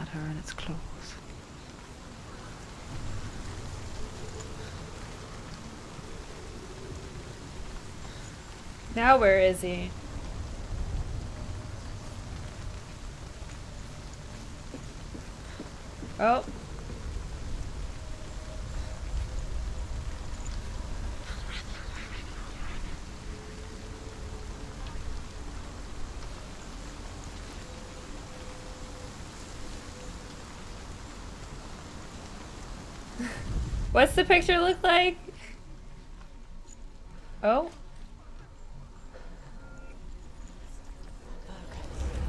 had her in its claws. Now where is he? Oh. What's the picture look like? Oh.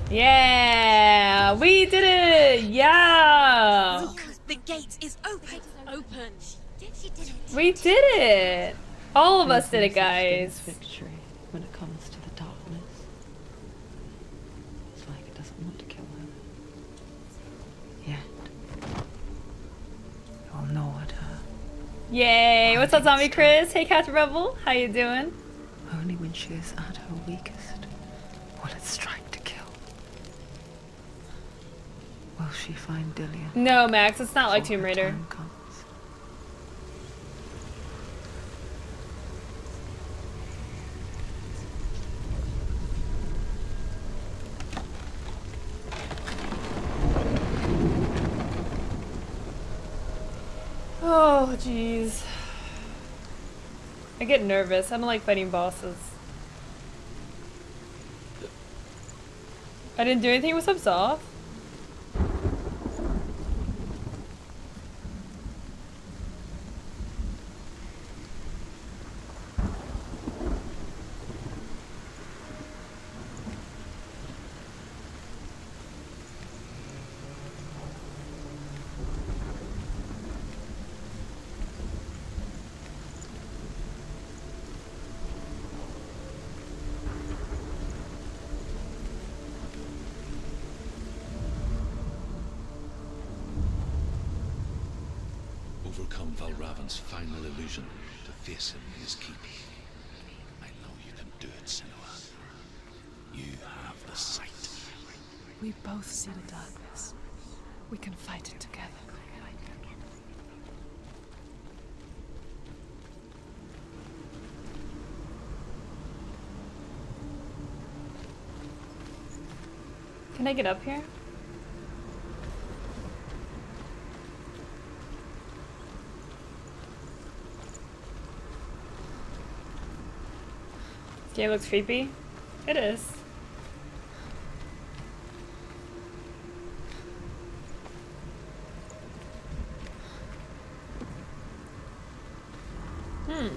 Yeah, we did it! Yeah! Look, the gate is open. Open. She did, it. We did it! All of us did it, guys. Victory when it comes to the darkness. It's like it doesn't want to kill her. Yet. You'll know at her. Yay! What's up, Zombie Chris? Hey, Cat Rebel. How you doing? Only when she is at her weakest will it strike to kill. Will she find Dillion? No, Max. It's not like Tomb Raider. time comes? Oh, jeez. I get nervous. I don't like fighting bosses. I didn't do anything. What's up, Overcome Valravn's final illusion to face him in his keep. I know you can do it, Senua. You have the sight. We both see the darkness. We can fight it together. Can I get up here? Game looks creepy. It is. Hmm.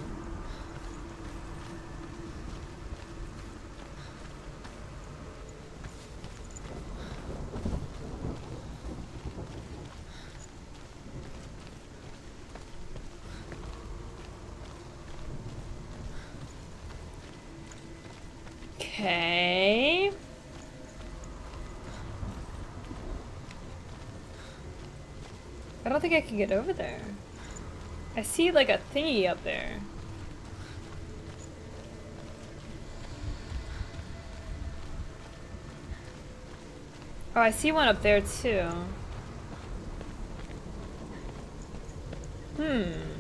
Okay. I don't think I can get over there. I see like a thingy up there. Oh, I see one up there too. Hmm.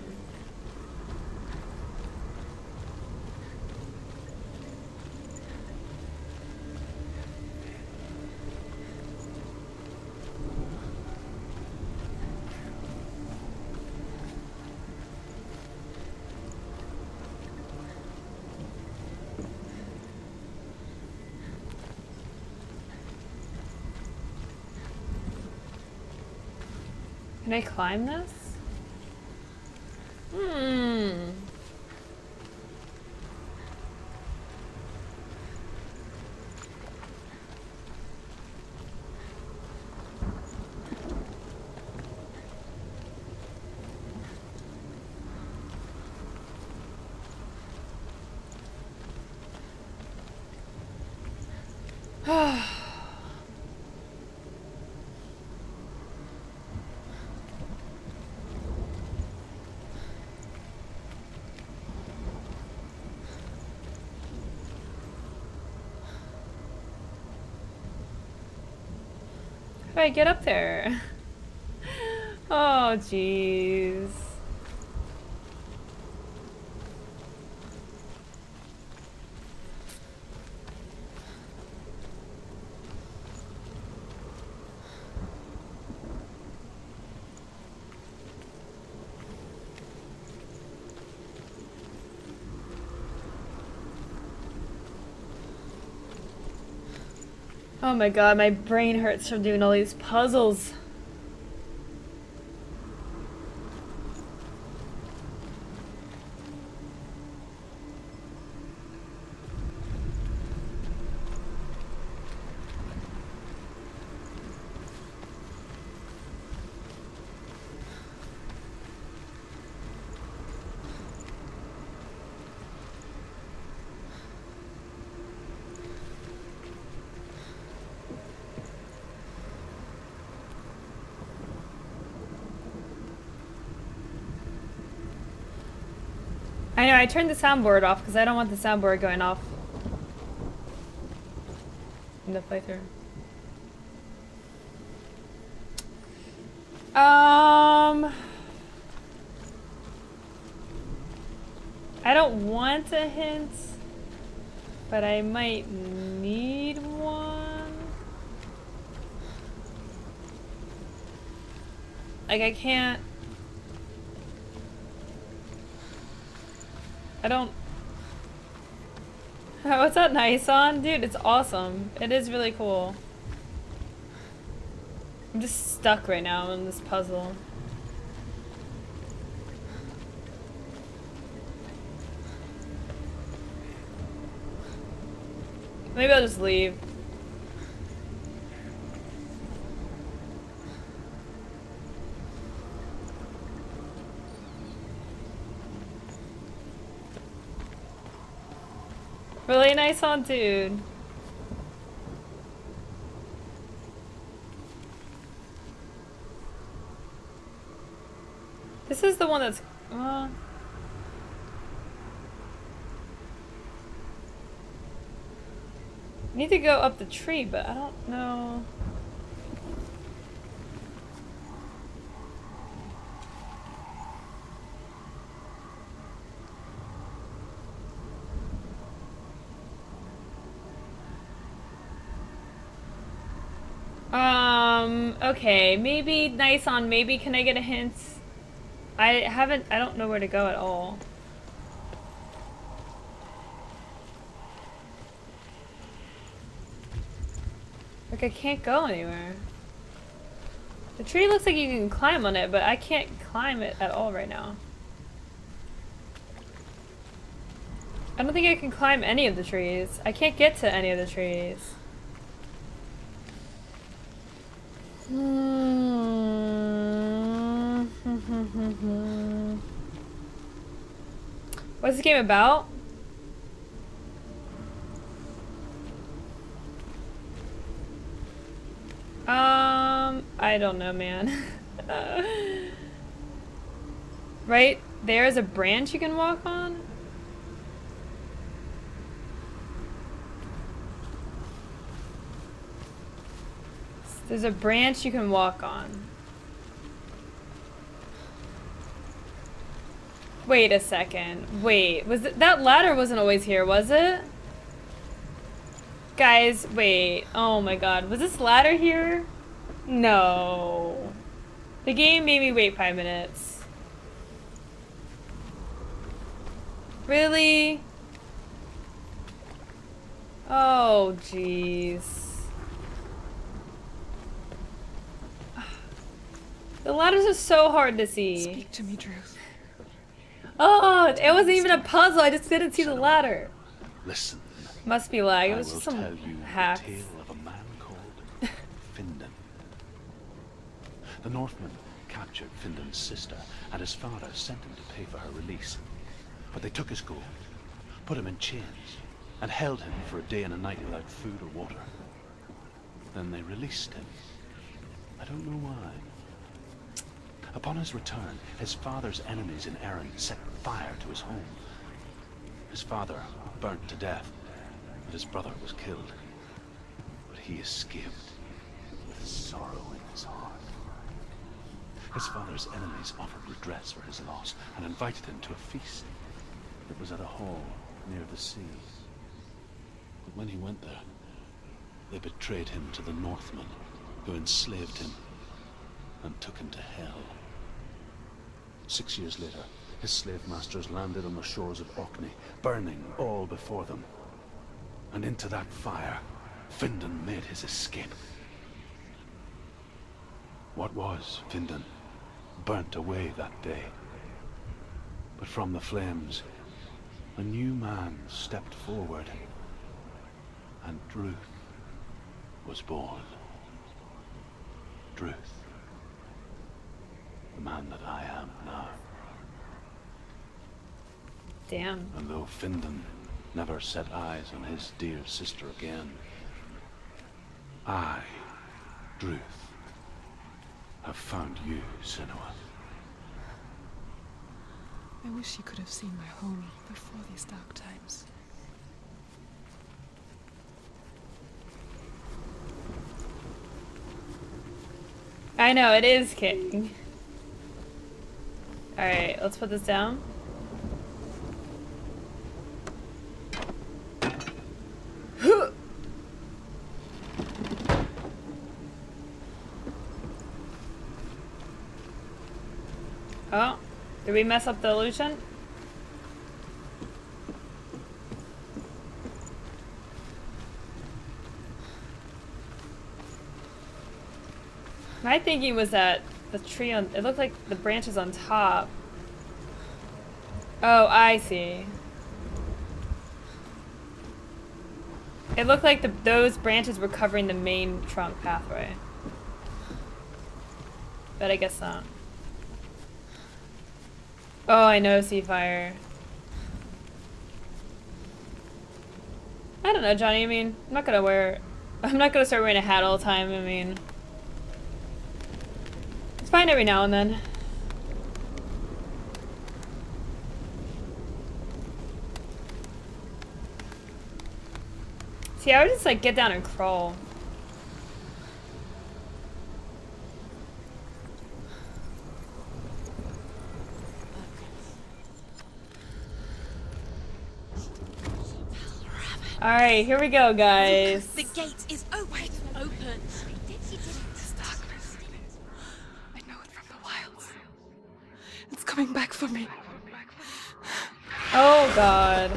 Can I climb this? Hmm. Do I get up there? Oh, jeez. Oh my god, my brain hurts from doing all these puzzles. I know, I turned the soundboard off because I don't want the soundboard going off in the playthrough. Um, I don't want a hint, but I might need one. Like I can't. I don't. What's that nice on? Dude, it's awesome. It is really cool. I'm just stuck right now in this puzzle. Maybe I'll just leave. Really nice dude. This is the one that's uh, Need to go up the tree, but I don't know. Um, okay, maybe nice on, maybe can I get a hint? I haven't, I don't know where to go at all. Like I can't go anywhere. The tree looks like you can climb on it, but I can't climb it at all right now. I don't think I can climb any of the trees. I can't get to any of the trees. What's this game about? Um, I don't know, man. right there's a branch you can walk on? There's a branch you can walk on. Wait a second. Wait, was it, that ladder wasn't always here, was it? Guys, wait. Oh my god. Was this ladder here? No. The game made me wait five minutes. Really? Oh, jeez. The ladders are so hard to see. Speak to me, Druth. Oh, it wasn't even a puzzle. I just didn't see the ladder. Listen. Must be lag. It was just some tell you hack. the tale of a man called Findan. The Northmen captured Findan's sister, and his father sent him to pay for her release. But they took his gold, put him in chains, and held him for a day and a night without food or water. Then they released him. I don't know why. Upon his return, his father's enemies in Erin set fire to his home. His father burnt to death, and his brother was killed. But he escaped with sorrow in his heart. His father's enemies offered redress for his loss and invited him to a feast. It was at a hall near the sea. But when he went there, they betrayed him to the Northmen, who enslaved him and took him to hell. Six years later, his slave masters landed on the shores of Orkney, burning all before them. And into that fire, Findan made his escape. What was Findan burnt away that day. But from the flames, a new man stepped forward, and Druth was born. Druth, the man that I am now. Damn. And though Findan never set eyes on his dear sister again, I, Druth, have found you, Senua. I wish you could have seen my home before these dark times. I know, it is king. Alright, let's put this down. Oh, did we mess up the illusion? My thinking was that the tree on it looked like the branches on top. Oh, I see. It looked like the, those branches were covering the main trunk pathway. But I guess not. Oh, I know Sea Fire. I don't know, Johnny. I mean, I'm not gonna wear... I'm not gonna start wearing a hat all the time. I mean... Fine every now and then. See, I would just like get down and crawl. Alright, here we go, guys. The gate is. Open. This darkness. I know it from the wilds. It's coming back for me. Oh, God.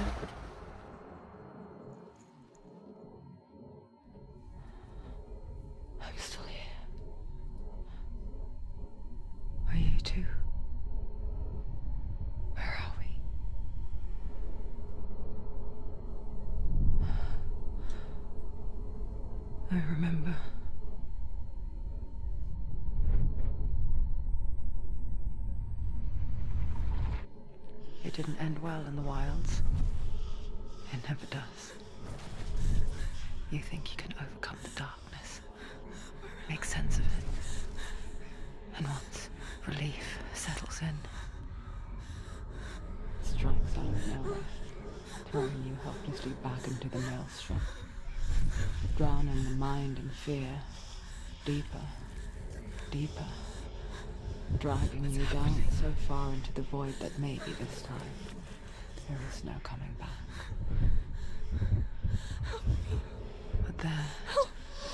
Didn't end well in the wilds. It never does. You think you can overcome the darkness, make sense of it. And once relief settles in, strikes out of nowhere, throwing you helplessly back into the maelstrom, drowning the mind in fear, deeper, deeper, dragging you down so far into the void that maybe this time there is no coming back. But there,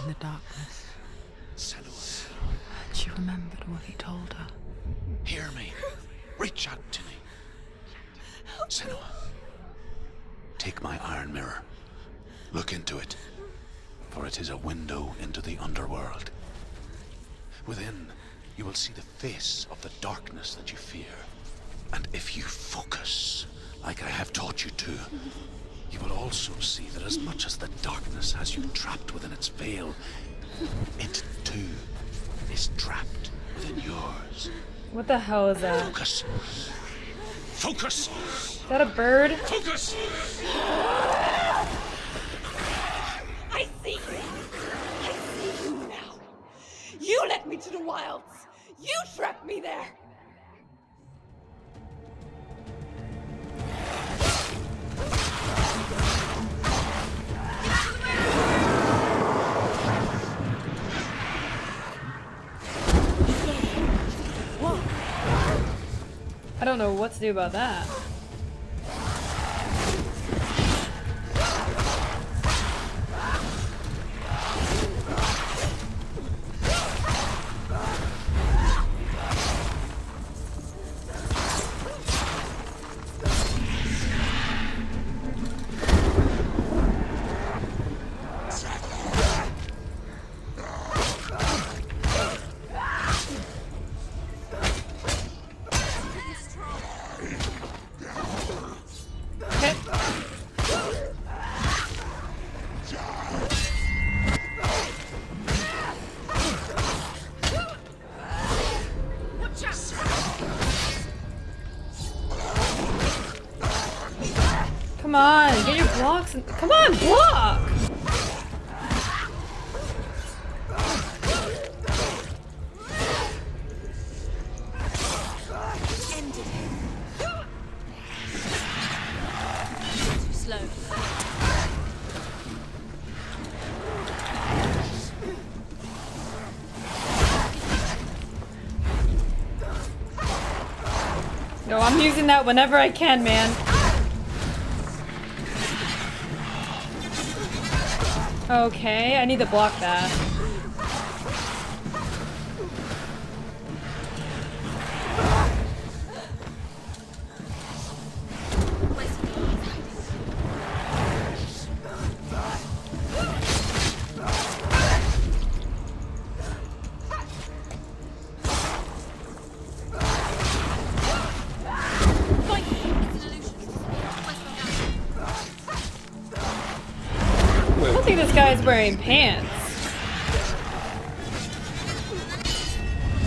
in the darkness, Senua, she remembered what he told her. hear me. Reach out to me. Senua, take my iron mirror. Look into it, for it is a window into the underworld. Within, you will see the face of the darkness that you fear. And if you focus, like I have taught you to, you will also see that as much as the darkness has you trapped within its veil, it too is trapped within yours. What the hell is that? Focus! Focus! Is that a bird? Focus! Do about that. Blocks. And, come on, block! No, I'm using that whenever I can, man. Okay, I need to block that.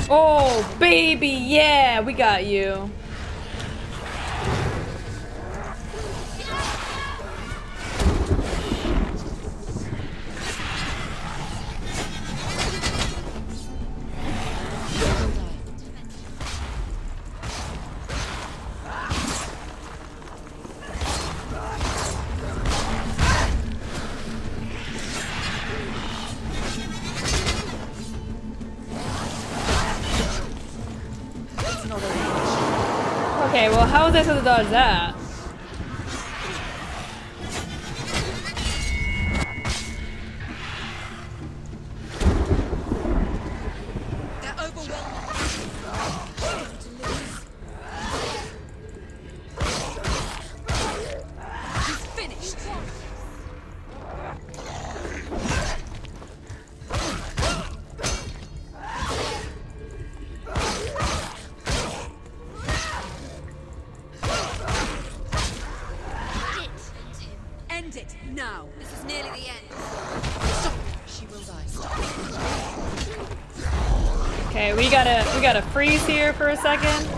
Oh, baby, yeah, we got you. I supposed to dodge that? Gotta we gotta freeze here for a second.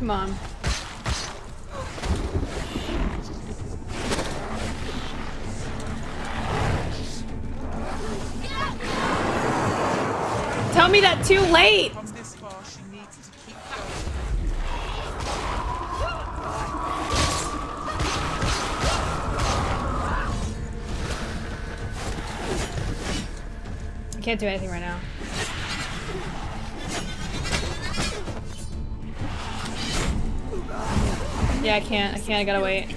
Come on. Tell me that too late. Come this far, she needs to keep going. I can't do anything right I can't. I can't. I gotta wait.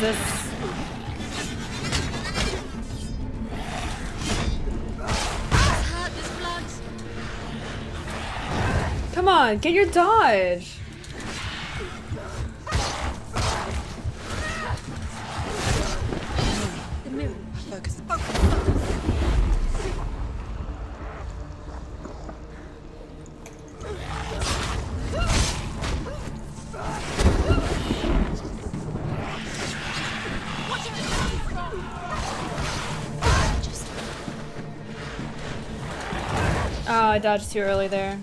This. Come on, get your dodge. I dodged too early there.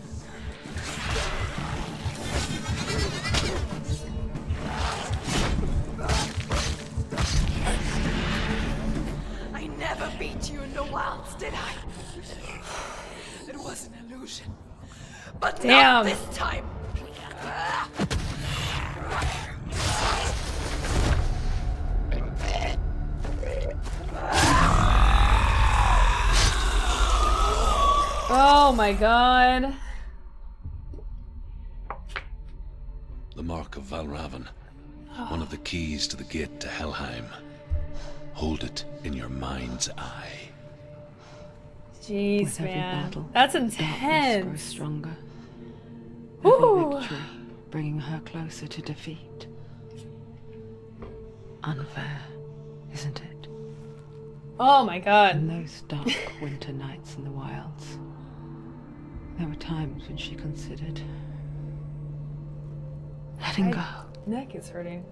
My god. The mark of Valravn. One of the keys to the gate to Helheim. Hold it in your mind's eye. Jeez, With every man. battle, That's Darkness grows intense. stronger. Ooh. Every victory bringing her closer to defeat. Unfair, isn't it? Oh my god. In god. those dark winter nights in the wilds, there were times when she considered letting go. Neck is hurting.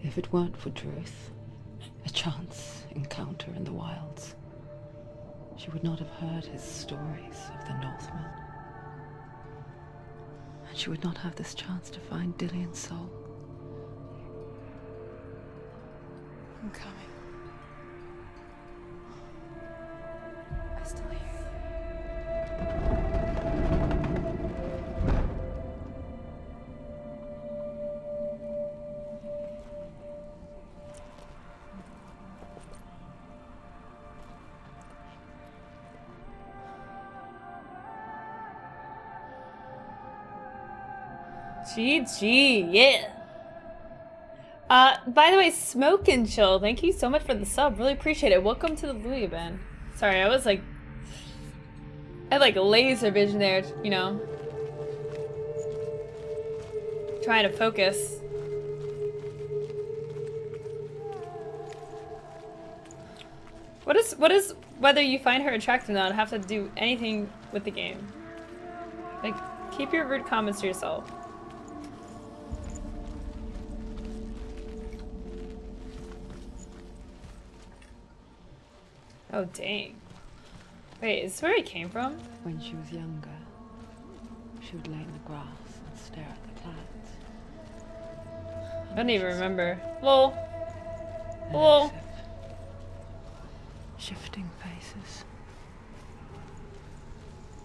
If it weren't for Druth, a chance encounter in the wilds, she would not have heard his stories of the Northmen. And she would not have this chance to find Dillion's soul. I'm coming. GG, yeah. Uh, by the way, Smoke and Chill, thank you so much for the sub. Really appreciate it. Welcome to the Looney Bin. Sorry, I was like, I had like laser vision there, you know. Trying to focus. What is what is whether you find her attractive or not have to do anything with the game? Like, keep your rude comments to yourself. Oh, dang. Wait, is this where he came from? When she was younger, she would lay in the grass and stare at the clouds. I don't even remember. Lol. Lol. Shifting faces.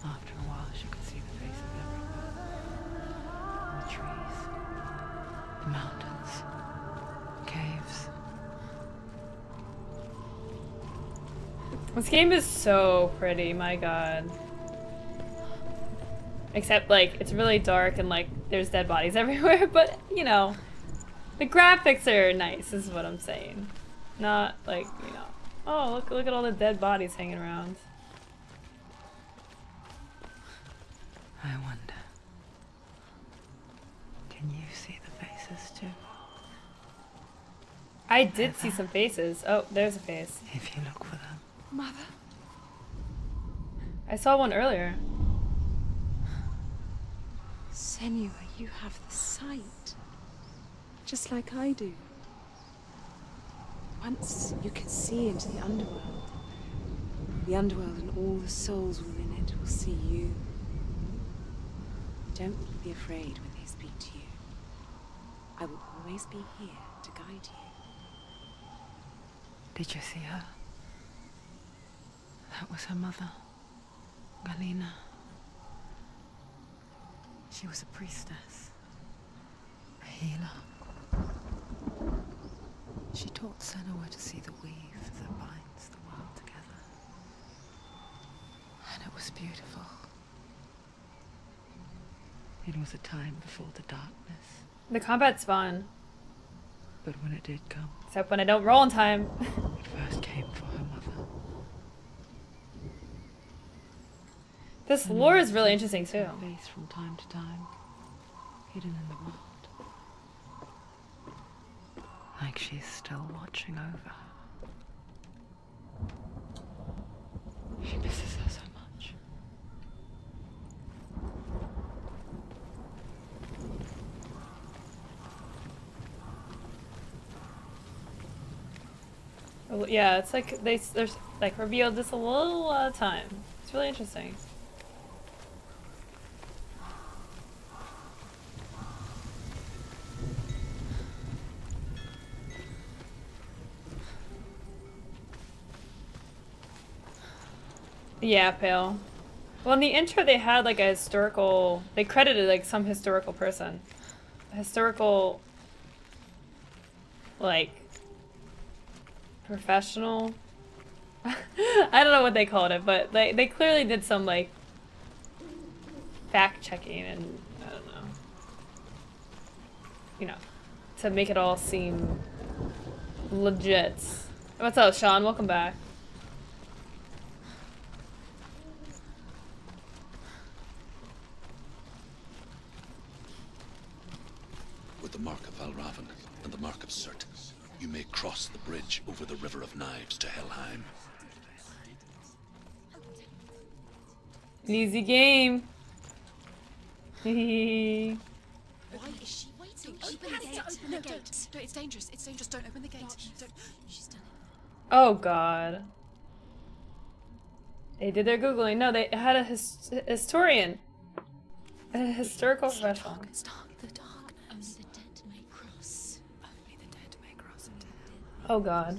After a while, she could see the faces everywhere. The trees, the mountains, This game is so pretty, my god. Except, like, it's really dark and, like, there's dead bodies everywhere, but, you know, the graphics are nice, is what I'm saying. Not, like, you know, oh, look, look at all the dead bodies hanging around. I wonder. Can you see the faces too? I did see some faces. Oh, there's a face. If you look for them. Mother? I saw one earlier. Senua, you have the sight. Just like I do. Once you can see into the underworld. The underworld and all the souls within it will see you. Don't be afraid when they speak to you. I will always be here to guide you. Did you see her? That was her mother, Galena. She was a priestess, a healer. She taught Senua to see the weave that binds the world together. And it was beautiful. It was a time before the darkness, The combat's fun, but when it did come, except when I don't roll in time. it first came for her mother. This lore is really interesting too. Face from time to time, hidden in the world. Like she's still watching over her. She misses her so much. Yeah, it's like they s- there's like revealed this a little uh, time. It's really interesting. Yeah, Pale. Well, in the intro, they had like a historical. They credited like some historical person, a historical, like, professional. I don't know what they called it, but they they clearly did some like fact checking and I don't know, you know, to make it all seem legit. What's up, Sean? Welcome back. With the mark of Valravn and the mark of Surt, you may cross the bridge over the River of Knives to Helheim. An easy game. Why is she waiting? Oh, open the gate. Open the gate. Don't, it's dangerous. It's dangerous. Don't open the gate. Don't. She's done it. oh god. They did their googling. No, they had a his historian, a historical professional. It's dark. The darkness. Only the dead may cross. Only the dead may cross it. Oh god.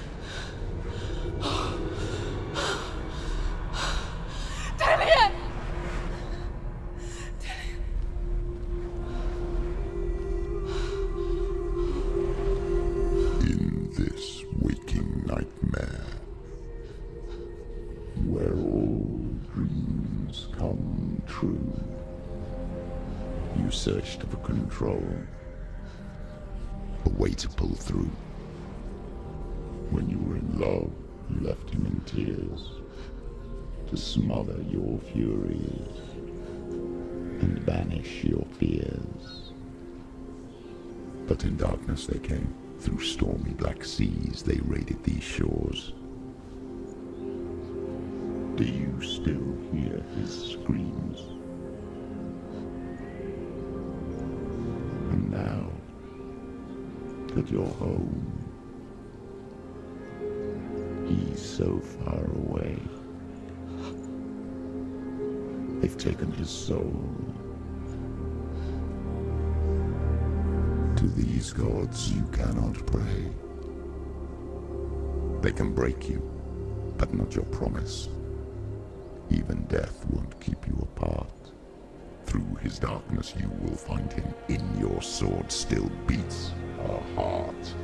Searched for control, a way to pull through. When you were in love, you left him in tears to smother your furies and banish your fears. But in darkness they came. Through stormy black seas they raided these shores. Do you still hear his screams? That you're home, he's so far away. They've taken his soul. To these gods you cannot pray. They can break you, but not your promise. Even death won't keep you apart. Through his darkness you will find him. In your sword still beats a heart.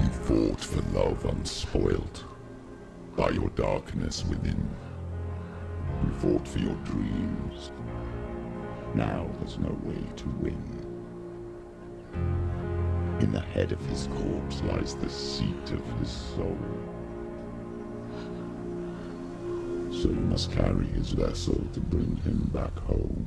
You fought for love unspoilt by your darkness within. You fought for your dreams. Now there's no way to win. In the head of his corpse lies the seat of his soul. So you must carry his vessel to bring him back home.